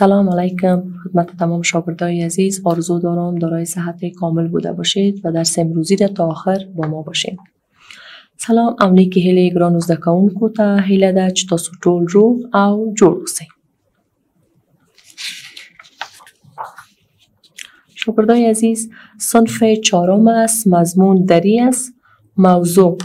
سلام علیکم. خدمت تمام شاگردای عزیز. آرزو دارم دارای صحت کامل بوده باشید و در امروزی ده تا آخر با ما باشید سلام امنی که هیلی گران کو تا هیله ده چه تاسو ټول او جوړ اوسئ شاگردای عزیز صنف چهارم است مضمون دری است موضوع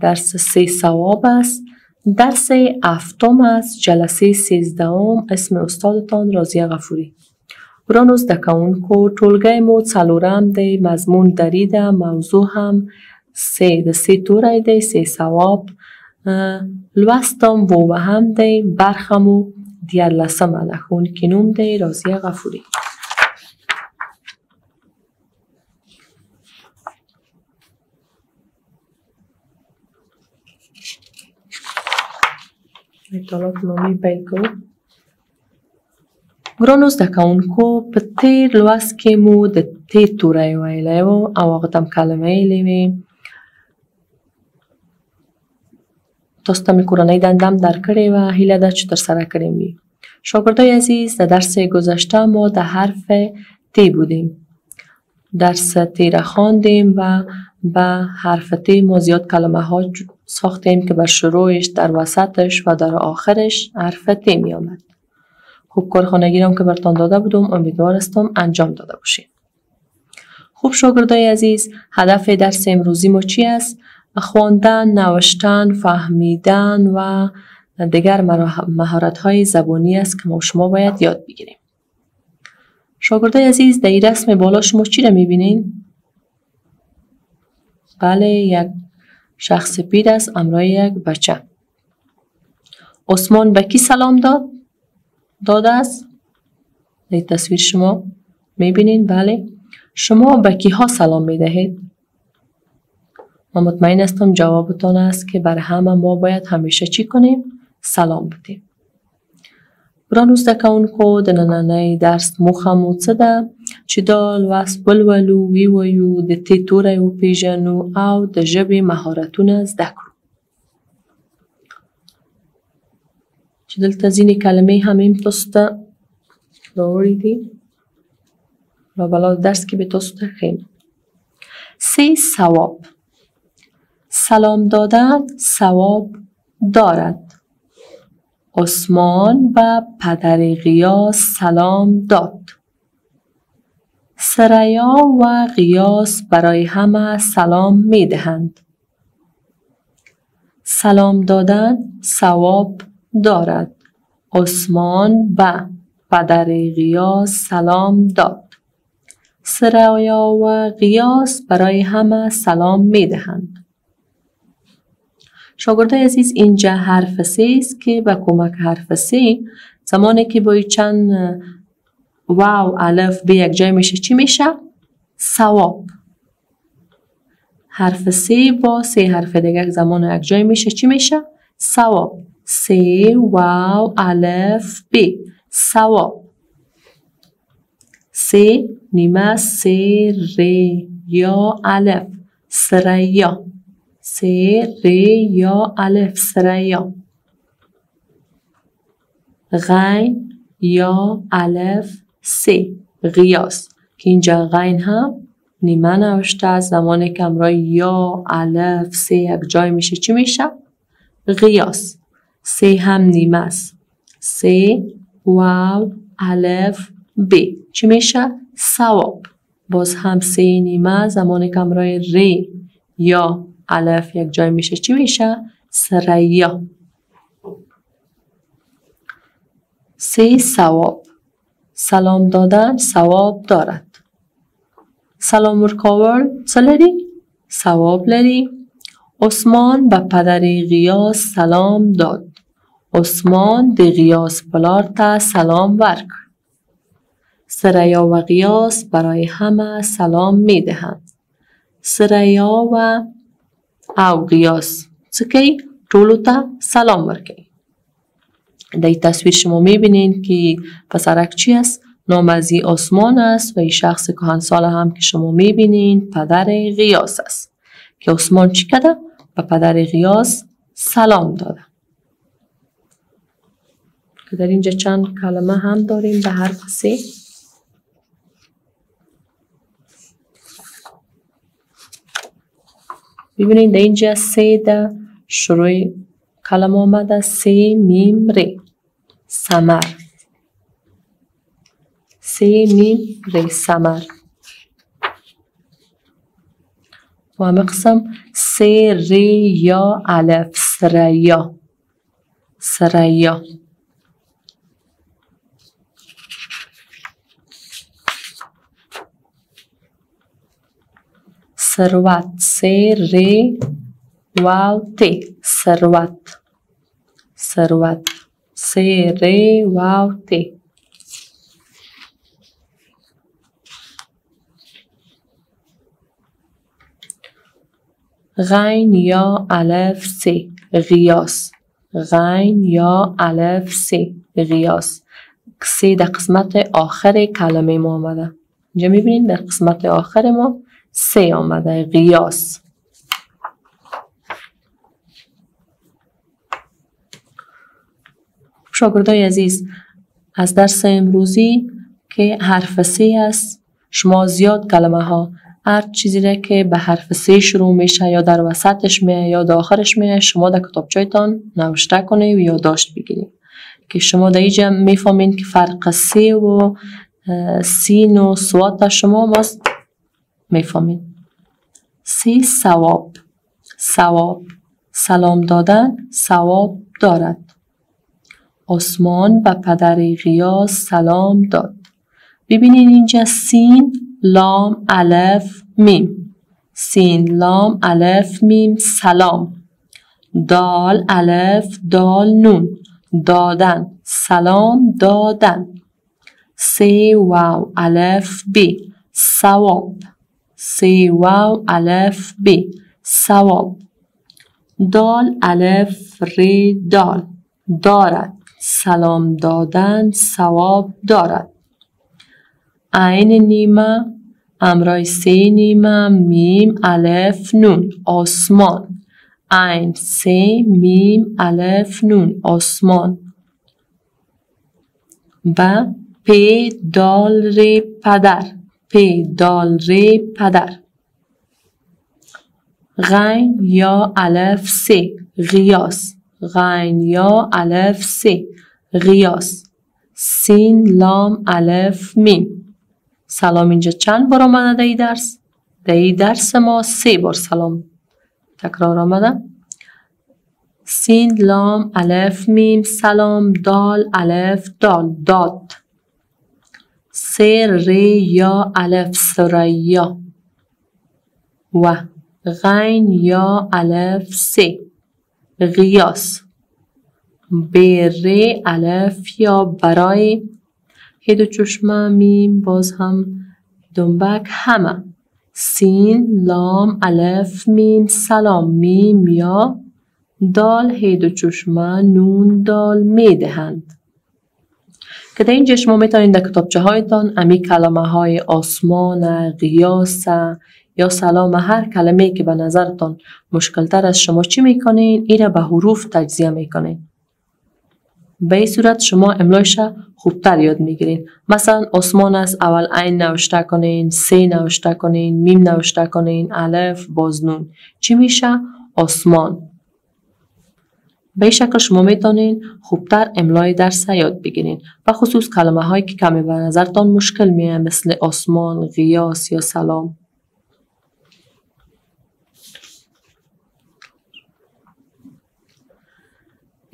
درس سه ثواب است. درس هفتم است جلسه سیزدهم. اسم استادتان رازیه غفوری. گران از دکونکو ټولګی مو څلورم دی مضمون دری ده موضوع هم سه د سه توری دی سه ثواب. لوستم هم دی برخه مو دیارلسمه د ښوونکي نوم اطلاعات نامې پیل کوو ګرانو زده کوونکو په تیر لوست کې مو د ت توری ویلی و او هغه ته کلمه ویلې وې تاسو ته مې کورنۍ دندم درکړې وه هیله ده چې ترسره کړې وي شاگردای عزیز در درس گذشته ما در حرف ت بودیم درس ت را خواندیم و به حرف ت ما زیاد کلمه ها ساختیم که بر شروعش در وسطش و در آخرش حرف ت می آمد. خوب کارخانگی که برتان داده بودم امیدوار استم انجام داده باشید. خوب شاگردای عزیز هدف درس امروزی ما چی است؟ خواندن، نوشتن، فهمیدن و دیگر مهارت های زبانی است که ما شما باید یاد بگیریم. شاگردای عزیز در این رسم بالا شما چی را می‌بینین؟ بله یک شخص پیر است امرای یک بچه عثمان به کی سلام داد؟ داده است؟ در تصویر شما می‌بینین بله شما به کی ها سلام می‌دهید؟ ما مطمئن هستم جوابتان است که بر همه ما باید همیشه چی کنیم؟ سلام بدیم. ګرانو زده کوونکو د نننۍ درس موخه مو څه ده چې دا لوست ولولو ویویو د ت توری وپیژنو او د ژبې مهارتونه زده کړو چې دلته ځینې کلمې هم ایم تاسو ته راوړي دي را بلا درس کې به تاسو ته ښیم سه ثواب سلام دادن ثواب دارد عثمان و پدر غیاس سلام داد. سریا و غیاس برای همه سلام می دهند. سلام دادن ثواب دارد. عثمان و پدر غیاس سلام داد. سریا و غیاس برای همه سلام می دهند. شاگردای عزیز اینجا حرف سه است که به کمک حرف سه زمانی که با چند واو الف به یک جای میشه چی میشه؟ سواب حرف سه با سه حرف دیگر زمان یک جای میشه چی میشه؟ سواب سه واو الف ب. سواب سه نیمه سه ر یا الف. سریا س ر یا الف سریا غین یا الف س غیاس. که اینجا غین هم نیمه نوشته از زمان که یا الف سه یک جای میشه. چی میشه؟ غیاس. سه هم نیمه است. سه واو الف ب. چی میشه؟ سواب باز هم سه نیمه. زمان که همراه ر یا الف یک جای میشه. چی میشه؟ سریا سه سواب سلام دادن سواب دارد. سلام ورکاول څه لري؟ ثواب لري عثمان به پدر غیاس سلام داد. عثمان د غیاس پلار سلام ورکړ سریا و غیاس برای همه سلام می دهند سریا و او قیاس. څه کوي؟ ټولو ته سلام ورکوي. در تصویر شما می‌بینین که پسرک چی است؟ نامزی آسمان است و این شخص کهنسال هم که شما می‌بینین پدر غیاس است. که عثمان چی کده؟ به پدر غیاس سلام داده. که در اینجا چند کلمه هم داریم به حرف سه ببینید در اینجا سه در شروع کلمه آمده. سه میم ری. سمر سه میم ری سمر و همه قسم سه ری یا الف سریا سریا ثروت سه ری واو تی ثروت ثروت سه ری واو تی غین یا الف سی غیاس غین یا الف سی غیاس سی در قسمت آخر کلمه ما آمده اینجا می‌بینید در قسمت آخر ما سه آمده. قیاس. شاگردای عزیز از درس امروزی که حرف سه است شما زیاد کلمه ها هر چیزی را که به حرف سه شروع میشه یا در وسطش میه یا در آخرش میه شما در کتابچایتان نوشته کنید و یادداشت بگیرید. که شما در اینجا می‌فهمید که فرق سه و سین و صاد شما باز می‌فهمید. سی ثواب ثواب سلام دادن ثواب دارد. عثمان به پدر غیاث سلام داد. ببینید اینجا سین لام الف میم. سین لام الف میم سلام. دال الف دال نون. دادن سلام دادن. سی واو الف بی. ثواب سی واو الف بی ثواب دال الف ری دال. دارد. سلام دادن ثواب دارد. عین نیمه امرای سه نیمه میم الف نون آسمان. عین سه میم الف نون آسمان. و پ دال ری پدر. پ دال ری پدر. غین یا الف سه غیاث. غین یا الف سه غیاث. سین لام الف میم. سلام اینجا چند بار آمده در ای درس؟ در ای درس ما سه بار سلام تکرار آمده. سین لام الف میم. سلام دال الف دال داد. سر یا الف سریا. و غین یا الف سی غیاس. بره الف یا برای. هدو چشمه میم باز هم دنبک همه. سین لام الف میم سلام میم یا دال. هیدو چشمه نون دال می دهند. که در اینجا شما می‌تونید در کتابچه هایتان امی کلمه های آسمان قیاس یا سلام هر کلمه که به نظرتان مشکلتر از شما چی می‌کنین این را به حروف تجزیه می‌کنین به این صورت شما املایش خوبتر یاد می‌گیرین مثلا آسمان است اول عین نوشته کنین سه نوشته کنین میم نوشته کنین الف بازنون چی میشه؟ آسمان. به این شکل شما می‌تونین خوبتر املای درس یاد بگیرین. و خصوص کلمه هایی که کمی به نظرتان مشکل میه مثل آسمان، غیاس یا سلام.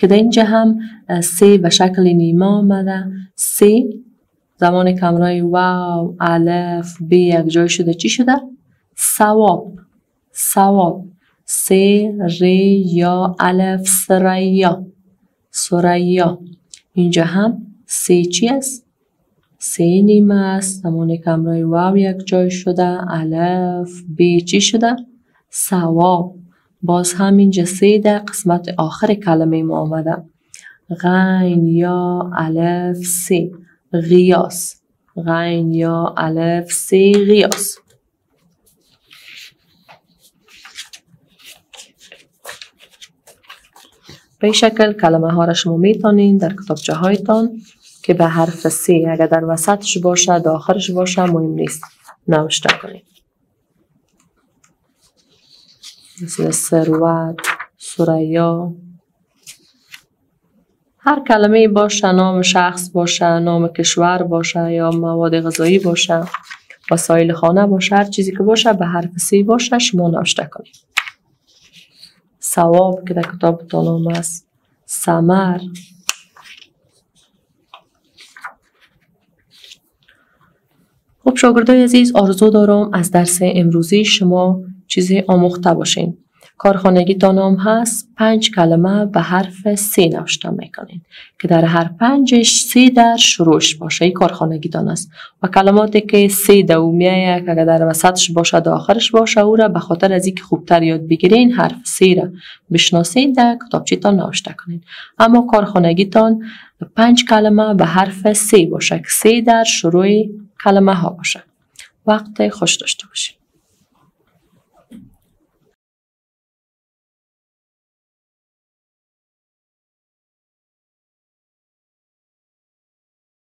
که در اینجا هم سه به شکل نیمه آمده. سه زمان کمرای واو الف ب یک جای شده. چی شده؟ سواب. سواب. سه ری یا الف سریا. سریا. اینجا هم سه چی است؟ سه نیمه است. زمان کمرای واو یک جای شده. الف ب چی شده؟ سواب باز هم اینجا سه در قسمت آخر کلمه ما آمده. غین یا الف سی غیاس. غین یا الف سی غیاس. به شکل کلمه ها را شما می‌تونین در کتابچه هایتان که به حرف سی اگر در وسطش باشه داخلش باشه مهم نیست نوشته کنید مثل ثروت سریا هر کلمه باشه نام شخص باشه نام کشور باشه یا مواد غذایی باشه وسایل خانه باشه هر چیزی که باشه به حرف سی باشه شما نوشته کنید ثواب که در کتاب نام است. سمر خب شاگردای عزیز آرزو دارم از درس امروزی شما چیزی آموخته باشین. کارخانگی نام هست. پنج کلمه به حرف سی نوشته می‌کنین که در هر پنجش سی در شروعش باشه. این کارخانگی دان است. و کلماتی که سی دومیه که در وسطش باشه در آخرش باشه او را به خاطر از اینکه خوبتر یاد بگیرین حرف سی را بشناسین در کتابچه تان نوشته کنین. اما کارخانگی تان پنج کلمه به حرف سی باشه. که سی در شروع کلمه ها باشه. وقت خوش داشته باشین.